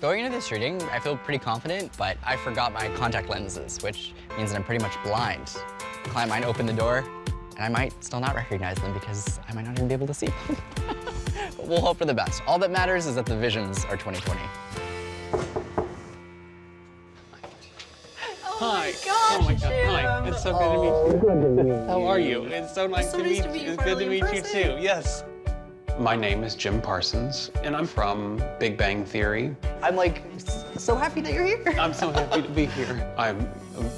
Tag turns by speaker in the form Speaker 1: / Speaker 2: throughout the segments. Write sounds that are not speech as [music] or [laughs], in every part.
Speaker 1: Going into this reading, I feel pretty confident, but I forgot my contact lenses, which means that I'm pretty much blind. The client might open the door, and I might still not recognize them because I might not even be able to see them. [laughs] but we'll hope for the best. All that matters is that the visions are 2020.
Speaker 2: Hi. oh my God. Oh Hi. It's so good to meet you.
Speaker 3: Oh, good to meet you.
Speaker 2: How are you? It's so nice
Speaker 4: so
Speaker 2: to
Speaker 4: nice
Speaker 2: meet
Speaker 4: to meet you
Speaker 2: It's good to
Speaker 4: finally in
Speaker 2: meet you too. Yes. My name is Jim Parsons, and I'm from Big Bang Theory.
Speaker 1: I'm like so happy that you're here. [laughs]
Speaker 2: I'm so happy to be [laughs] here. I'm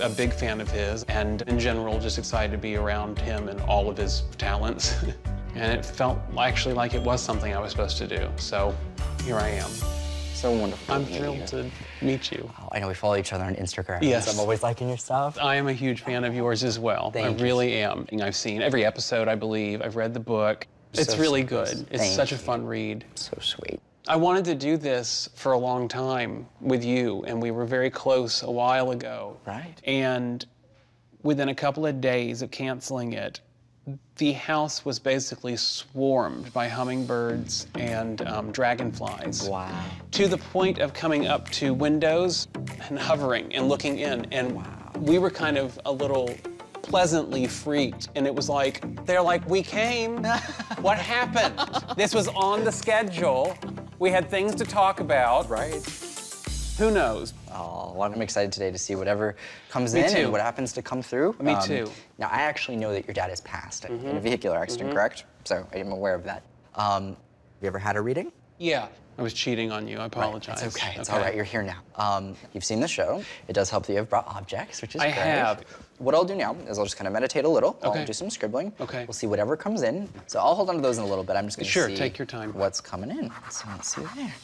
Speaker 2: a, a big fan of his, and in general, just excited to be around him and all of his talents. [laughs] and it felt actually like it was something I was supposed to do. So here I am.
Speaker 1: So wonderful.
Speaker 2: I'm
Speaker 1: to
Speaker 2: thrilled
Speaker 1: you.
Speaker 2: to meet you.
Speaker 1: Oh, I know we follow each other on Instagram.
Speaker 2: Yes.
Speaker 1: I'm always liking your stuff.
Speaker 2: I am a huge fan of yours as well.
Speaker 1: Thank
Speaker 2: I
Speaker 1: you.
Speaker 2: really am. I've seen every episode, I believe. I've read the book. It's
Speaker 1: So
Speaker 2: really good. It's
Speaker 1: Thank
Speaker 2: such a fun read.
Speaker 1: So sweet.
Speaker 2: I wanted to do this for a long time with you, and we were very close a while ago.
Speaker 1: Right.
Speaker 2: And within a couple of days of canceling it, the house was basically swarmed by hummingbirds and um, dragonflies
Speaker 1: Wow.
Speaker 2: to the point of coming up to windows and hovering and looking in. And we were kind of a little pleasantly freaked. And it was like, they're like, we came. what happened? This was on the schedule. We had things to talk about.
Speaker 1: Right.
Speaker 2: Who knows?
Speaker 1: Oh, well, I'm excited today to see whatever comes
Speaker 2: Me
Speaker 1: in
Speaker 2: too.
Speaker 1: and what happens to come through. Um,
Speaker 2: Me too. Mm-hmm.
Speaker 1: Now, I actually know that your dad has passed in a vehicular accident, correct? So I am aware of that. Um, have you ever had a reading?
Speaker 2: Yeah. I was cheating on you. I apologize.
Speaker 1: It's okay. It's all right. You're here now. Um, you've seen the show. It does help that you have brought objects, which is
Speaker 2: I
Speaker 1: great.
Speaker 2: have.
Speaker 1: What I'll do now is I'll just kind of meditate a little.
Speaker 2: Okay.
Speaker 1: I'll do some scribbling.
Speaker 2: Okay.
Speaker 1: We'll see whatever comes in. So I'll hold on to those in a little bit. I'm just going to
Speaker 2: Sure,
Speaker 1: see
Speaker 2: take your time.
Speaker 1: what's coming in. So let's see there.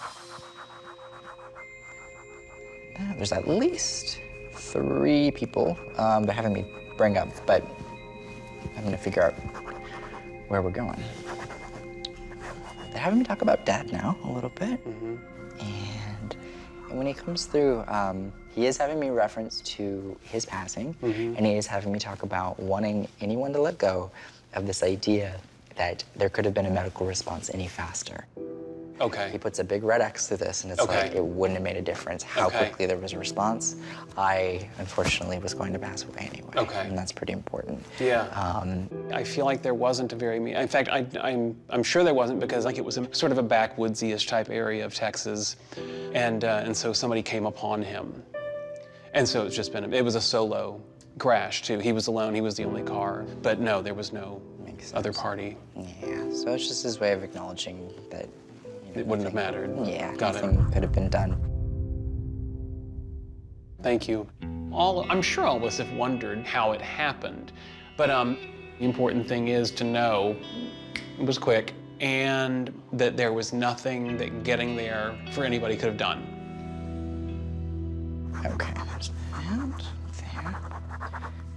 Speaker 1: There, There's at least three people um, they're having me bring up, but I'm going to figure out where we're going. They're having me talk about dad now a little bit. And when he comes through, um, he is having me reference to his passing, and he is having me talk about wanting anyone to let go of this idea that there could have been a medical response any faster.
Speaker 2: Okay.
Speaker 1: He puts a big red X through this, and it's
Speaker 2: Okay.
Speaker 1: like it wouldn't have made a difference how
Speaker 2: Okay.
Speaker 1: quickly there was a response. I unfortunately was going to pass away anyway,
Speaker 2: Okay.
Speaker 1: and that's pretty important.
Speaker 2: Yeah.
Speaker 1: Um,
Speaker 2: I feel like there wasn't a very, me- in fact, I, I'm, I'm sure there wasn't because like it was a, sort of a backwoodsy-ish type area of Texas, and uh, and so somebody came upon him, and so it's just been, it was a solo crash too. He was alone. He was the only car, but no, there was no other party.
Speaker 1: yeah, so it's just his way of acknowledging that.
Speaker 2: It wouldn't have mattered.
Speaker 1: Yeah,
Speaker 2: Got it.
Speaker 1: nothing could have been done.
Speaker 2: Thank you. All, I'm sure all of us have wondered how it happened, but um, the important thing is to know it was quick and that there was nothing that getting there for anybody could have done.
Speaker 1: Okay, there's that. There.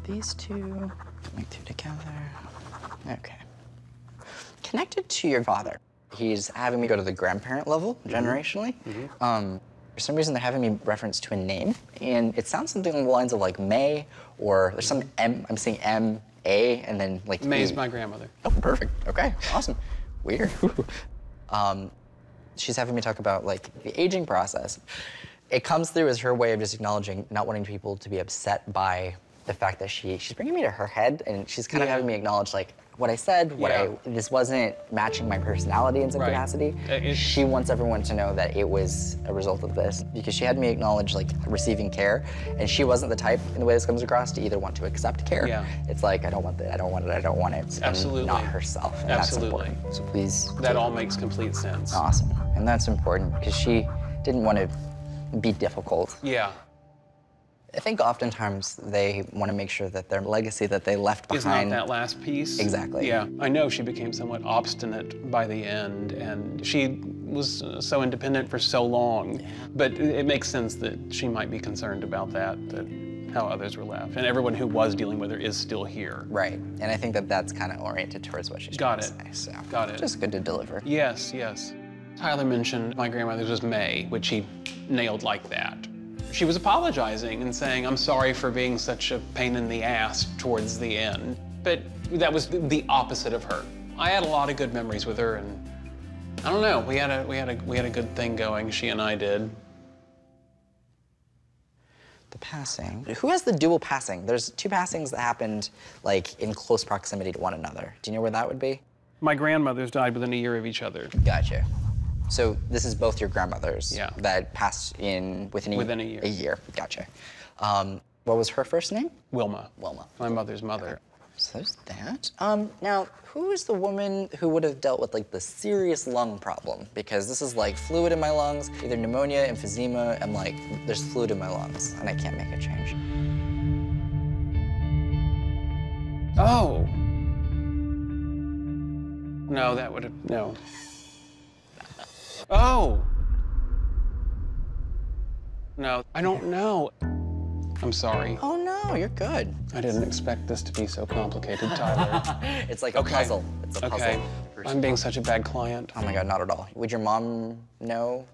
Speaker 1: These two. Make two together. Okay. Connected to your father. He's having me go to the grandparent level, generationally. Um, for some reason, they're having me reference to a name, and it sounds something along the lines of like May, or there's some M. I'm saying M A, and then like
Speaker 2: May's
Speaker 1: E.
Speaker 2: my grandmother.
Speaker 1: Oh, perfect. Okay, awesome. Weird. [laughs] um, she's having me talk about like the aging process. It comes through as her way of just acknowledging not wanting people to be upset by the fact that she she's bringing me to her head, and she's kind of having me acknowledge like what I said, what
Speaker 2: Yeah.
Speaker 1: I this wasn't matching my personality in some
Speaker 2: Right.
Speaker 1: capacity.
Speaker 2: Uh, it-
Speaker 1: she wants everyone to know that it was a result of this because she had me acknowledge like receiving care, and she wasn't the type in the way this comes across to either want to accept care.
Speaker 2: Yeah.
Speaker 1: It's like I don't want that, I don't want it, I don't want it. and
Speaker 2: Absolutely.
Speaker 1: not herself. And
Speaker 2: Absolutely.
Speaker 1: So please.
Speaker 2: That all makes complete sense.
Speaker 1: Awesome. And that's important because she didn't want to be difficult.
Speaker 2: Yeah.
Speaker 1: I think oftentimes they want to make sure that their legacy that they left behind
Speaker 2: Is not that last piece?
Speaker 1: Exactly.
Speaker 2: Yeah. I know she became somewhat obstinate by the end, and she was so independent for so long. Yeah. But it it makes sense that she might be concerned about that, that how others were left. And everyone who was dealing with her is still here.
Speaker 1: Right. And I think that that's kind of oriented towards what she's
Speaker 2: Got it.
Speaker 1: to say. So
Speaker 2: Got it.
Speaker 1: Just good to deliver.
Speaker 2: Yes, yes. Tyler mentioned my grandmother's was May, which he nailed like that. She was apologizing and saying, I'm sorry for being such a pain in the ass towards the end. But that was the opposite of her. I had a lot of good memories with her and I don't know, we had a we had a we had a good thing going, she and I did.
Speaker 1: The passing. Who has the dual passing? There's two passings that happened like in close proximity to one another. Do you know where that would be?
Speaker 2: My grandmothers died within a year of each other.
Speaker 1: Gotcha. So this is both your grandmothers
Speaker 2: Yeah.
Speaker 1: that passed in within a,
Speaker 2: Within a year.
Speaker 1: A year. Gotcha. Um, what was her first name?
Speaker 2: Wilma.
Speaker 1: Wilma.
Speaker 2: My mother's mother.
Speaker 1: So there's that. Um, now, who is the woman who would have dealt with like the serious lung problem? Because this is like fluid in my lungs, either pneumonia, emphysema, and like there's fluid in my lungs, and I can't make a change.
Speaker 2: Oh. No, that would have no. Oh. No, I don't know. I'm sorry.
Speaker 1: Oh no, you're good.
Speaker 2: I didn't expect this to be so complicated, Tyler. [laughs]
Speaker 1: It's like a
Speaker 2: Okay.
Speaker 1: puzzle. It's a puzzle.
Speaker 2: okay. I'm being such a bad client.
Speaker 1: Oh my god, not at all. Would your mom know?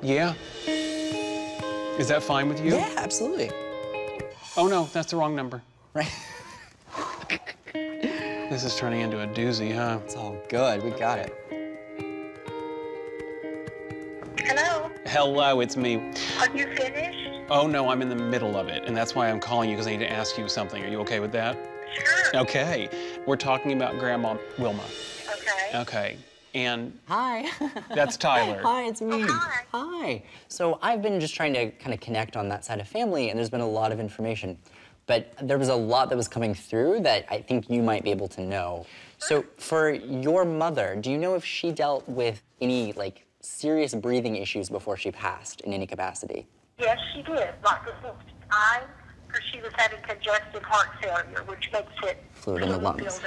Speaker 2: Yeah. Is that fine with you?
Speaker 1: Yeah, absolutely.
Speaker 2: Oh no, that's the wrong number.
Speaker 1: Right. [laughs]
Speaker 2: This is turning into a doozy, huh?
Speaker 1: It's all good. We got it.
Speaker 3: Hello,
Speaker 2: Hello, it's me.
Speaker 3: are you finished?
Speaker 2: Oh no, I'm in the middle of it, and that's why I'm calling you because I need to ask you something. Are you okay with that?
Speaker 3: Sure.
Speaker 2: Okay. We're talking about Grandma Wilma.
Speaker 3: Okay.
Speaker 2: Okay. And
Speaker 1: Hi.
Speaker 2: that's Tyler. [laughs]
Speaker 1: Hi, it's me.
Speaker 3: Oh, hi.
Speaker 1: Hi. So I've been just trying to kind of connect on that side of family, and there's been a lot of information. But there was a lot that was coming through that I think you might be able to know. So for your mother, do you know if she dealt with any like serious breathing issues before she passed in any capacity?
Speaker 3: Yes, she did. Time, because she was having congestive heart failure, which makes it
Speaker 1: Fluid in the lungs.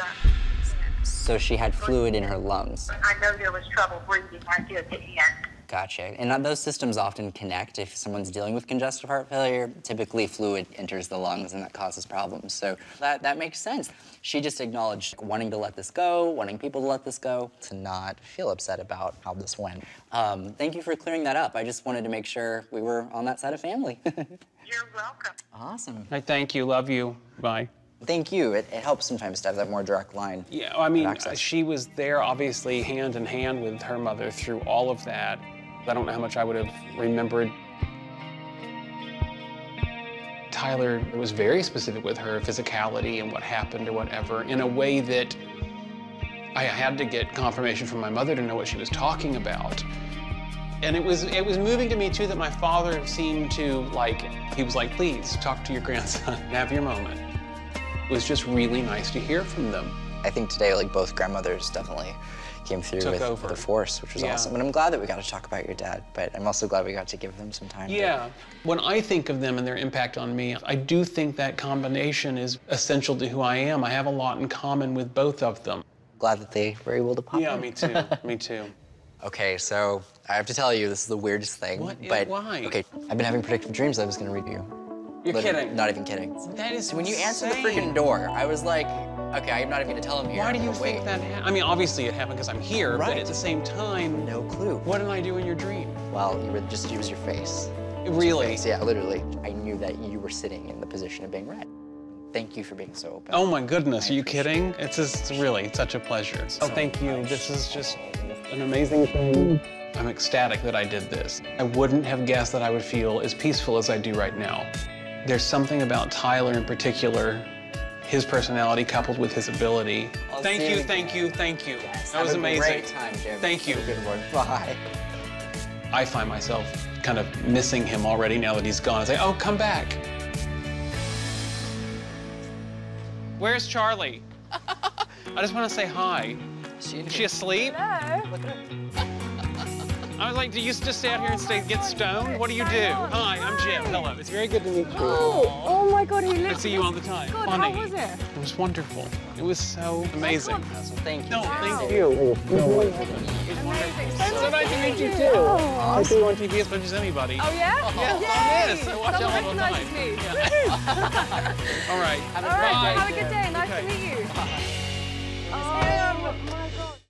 Speaker 1: So she had fluid in her lungs.
Speaker 3: I know there was trouble breathing right there at the end.
Speaker 1: Gotcha. And that- those systems often connect. If someone's dealing with congestive heart failure, typically fluid enters the lungs and that causes problems. So that, that makes sense. She just acknowledged wanting to let this go, wanting people to let this go, to not feel upset about how this went. Um, thank you for clearing that up. I just wanted to make sure we were on that side of family. [laughs]
Speaker 3: You're welcome.
Speaker 1: awesome.
Speaker 2: I thank you. Love you. Bye.
Speaker 1: Thank you. It, it helps sometimes to have that more direct line.
Speaker 2: Yeah, I mean, she was there obviously hand in hand with her mother through all of that. I don't know how much I would have remembered. Tyler was very specific with her physicality and what happened or whatever in a way that I had to get confirmation from my mother to know what she was talking about. And it was it was moving to me too that my father seemed to like he was like, please talk to your grandson, have your moment. It was just really nice to hear from them.
Speaker 1: I think today, like both grandmothers definitely came through
Speaker 2: Took
Speaker 1: with,
Speaker 2: over.
Speaker 1: the force, which was
Speaker 2: Yeah.
Speaker 1: awesome. And I'm glad that we got to talk about your dad, but I'm also glad we got to give them some time. to-
Speaker 2: Yeah. When I think of them and their impact on me, I do think that combination is essential to who I am. I have a lot in common with both of them.
Speaker 1: glad that they were able to pop
Speaker 2: Yeah,
Speaker 1: in.
Speaker 2: me too. [laughs] me too.
Speaker 1: Okay, so I have to tell you, this is the weirdest thing.
Speaker 2: What?
Speaker 1: But
Speaker 2: Why?
Speaker 1: okay, I've been having predictive dreams. I was read to you.
Speaker 2: You're
Speaker 1: Literally,
Speaker 2: kidding.
Speaker 1: Not even kidding.
Speaker 2: That is
Speaker 1: when you answered the freaking door, I was like, okay, I'm not even gonna tell him here.
Speaker 2: Why do you
Speaker 1: gonna
Speaker 2: think
Speaker 1: wait.
Speaker 2: that happened? I mean, obviously it happened because I'm here, but at the same time,
Speaker 1: No clue.
Speaker 2: what did I do in your dream?
Speaker 1: Well, you were just use your face.
Speaker 2: Really?
Speaker 1: Face, Yeah, literally. I knew that you were sitting in the position of being read. Thank you for being so open.
Speaker 2: Oh my goodness,
Speaker 1: I
Speaker 2: are you kidding? It's just really such a pleasure. Oh, thank you. This is just an amazing thing. I'm ecstatic that I did this. I wouldn't have guessed that I would feel as peaceful as I do right now. There's something about Tyler in particular, his personality coupled with his ability.
Speaker 1: I'll
Speaker 2: Thank you,
Speaker 1: you
Speaker 2: thank you, thank you.
Speaker 1: Yes,
Speaker 2: That
Speaker 1: have
Speaker 2: was
Speaker 1: a
Speaker 2: amazing.
Speaker 1: Great time, Jim.
Speaker 2: Thank you.
Speaker 1: Have a Good one. Bye.
Speaker 2: I find myself kind of missing him already now that he's gone. I say, oh, come back. Where's Charlie? [laughs] I just want to say hi.
Speaker 1: She,
Speaker 2: Is she asleep? I was like, do you just stay out here and stay, get stoned? What do you do? Hi, I'm Jim. Hello. It's very good to meet you.
Speaker 4: Oh, oh my God, he
Speaker 2: lives.
Speaker 4: I
Speaker 2: see you all the time.
Speaker 4: God,
Speaker 2: Funny.
Speaker 4: how was it?
Speaker 2: It was wonderful. It was so amazing.
Speaker 1: So thank you.
Speaker 2: No,
Speaker 1: wow.
Speaker 2: thank you.
Speaker 4: No, amazing.
Speaker 2: So, so nice to meet you, too. Oh, I see you on TV as much as anybody.
Speaker 4: Oh, yeah? Oh.
Speaker 2: Yes, I watch
Speaker 4: Someone
Speaker 2: all the time.
Speaker 4: Me. Yeah. [laughs]
Speaker 2: all right.
Speaker 4: Have all right,
Speaker 2: bye.
Speaker 4: have a good day. Nice
Speaker 2: okay.
Speaker 4: to meet you. Bye. Oh, my God.